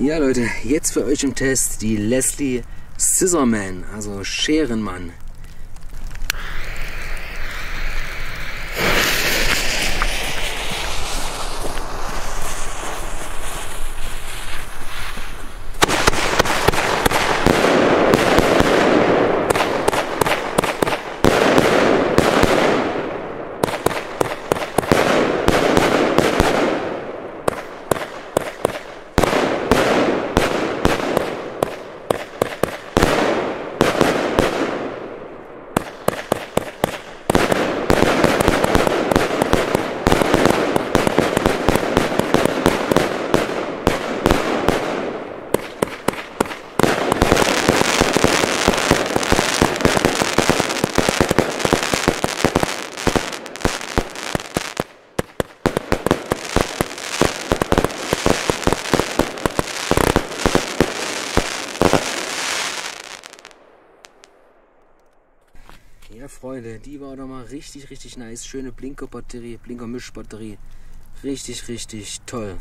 Ja Leute, jetzt für euch im Test die Leslie Scissorman, also Scherenmann. Ja, Freunde, die war doch mal richtig, richtig nice. Schöne Blinker-Batterie, Blinker-Mischbatterie. Richtig, richtig toll.